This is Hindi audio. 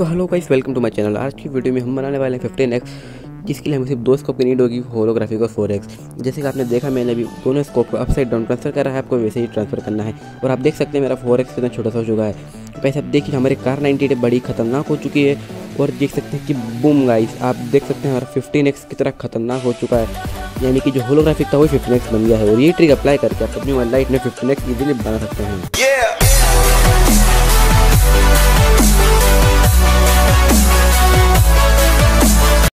दोस्तों hello guys welcome to my channel आज की वीडियो में हम बनाने वाले हैं फिफ्टीन एक्स जिसके लिए हमें सिर्फ़ दो स्कोप की नीड होगी होलोग्राफिक और फोर एक्स जैसे कि आपने देखा, मैंने अभी दोनों स्कोप को अपसाइड डाउन ट्रांसफ़र करा है, आपको वैसे ही ट्रांसफ़र करना है। और आप देख सकते हैं, मेरा फोर एक्स कितना छोटा सा हो चुका है। वैसे आप देखिए, हमारी कार नाइनटी बड़ी खतरनाक हो चुकी है। और देख सकते हैं कि बूम गाइस आप देख सकते हैं, हमारा फिफ्टीन एक्स कितना खतरनाक हो चुका है। यानी कि जो होलोग्राफिक था वही फिफ्टीन एक्स बन गया है। और ये ट्रिक अप्लाई करके आप अपनी लाइट में फिफ्टीन एक्स इजीली बना सकते हैं।